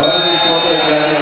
Mas eles estão